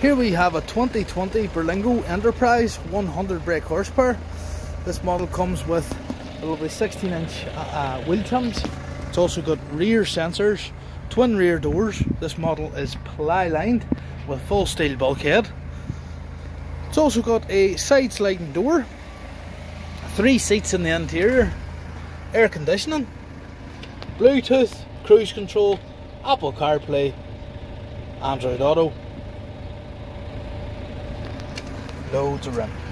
Here we have a 2020 Berlingo Enterprise 100 brake horsepower. This model comes with a lovely 16 inch uh, uh, wheel trims. It's also got rear sensors, twin rear doors. This model is ply lined with full steel bulkhead. It's also got a side sliding door, three seats in the interior, air conditioning, Bluetooth, cruise control, Apple CarPlay, Android Auto, loads of room.